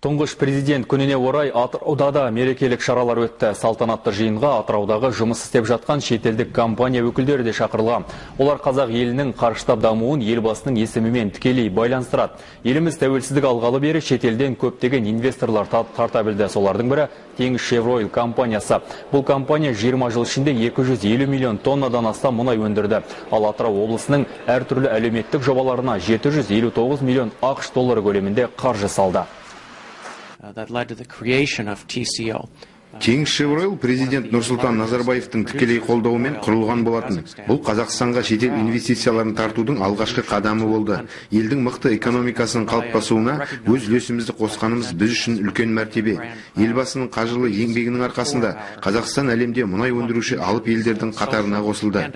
Тұңғыш президент күніне орай Атырауда да мерекелік шаралар өтті. Салтанатты жиынға Атыраудағы жұмыс істеп жатқан шетелдік компания өкілдері де шақырылған. Олар қазақ елінің қарыштап дамуын елбасының есімімен тікелей байланыстырады. Еліміз тәуелсіздік алғалы бері шетелден көптеген инвесторлар тарта білді. Солардың бірі Теңіз Шевройл компаниясы. Бұл компания 20 жыл ішінде 250 миллион тоннадан астам мұнай өндірді. Ал Атырау облысының әртүрлі әлеуметтік жобаларына 759 миллион ақш доллары көлемінде қаржы салды. That led to the creation of TCO. Теңіз Шевройл президент Нұрсұлтан Назарбаевтың тікелей қолдауымен құрылған болатын. Бұл Қазақстанға шетел инвестицияларын тартудың алғашқы қадамы болды. Елдің мықты экономикасының қалыптасуына өз үлесімізді қосқанымыз біз үшін үлкен мәртебе. Елбасының қажырлы еңбегінің арқасында Қазақстан әлемде мұнай өндіруші алып елдердің қатарына қосылды.